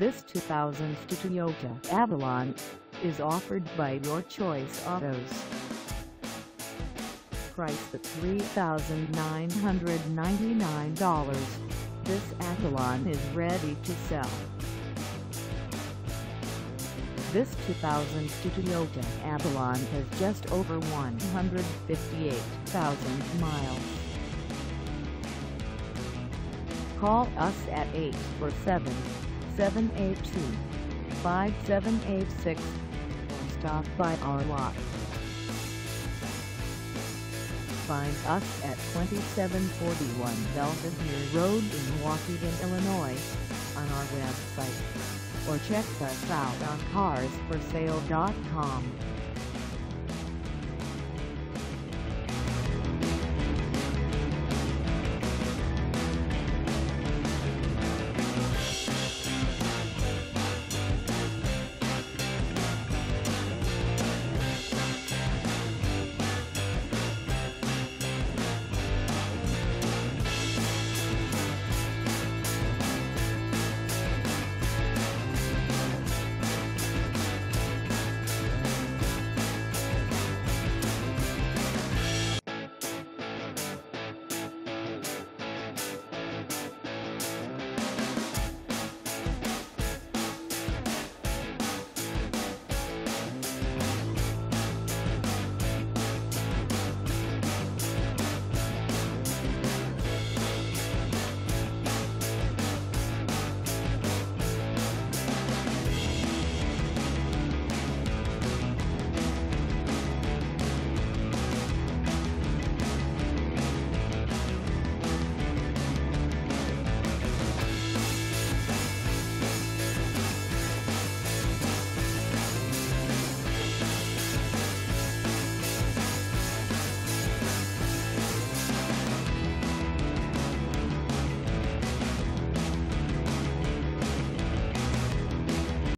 This 2002 Toyota Avalon is offered by Your Choice Autos. Price at $3,999, this Avalon is ready to sell. This 2002 Toyota Avalon has just over 158,000 miles. Call us at 847 782-5786. Stop by our lot. Find us at 2741 Belvidere Road in Waukegan, Illinois, on our website, or check us out on carsforsale.com.